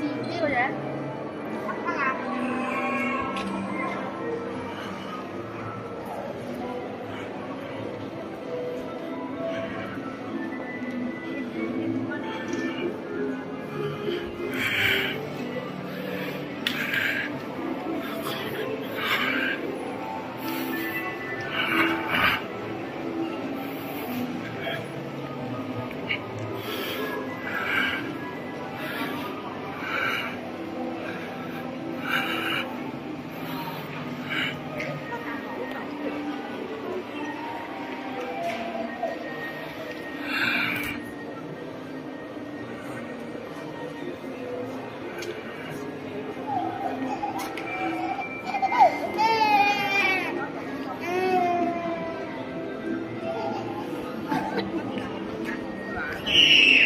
第六人 Yeah.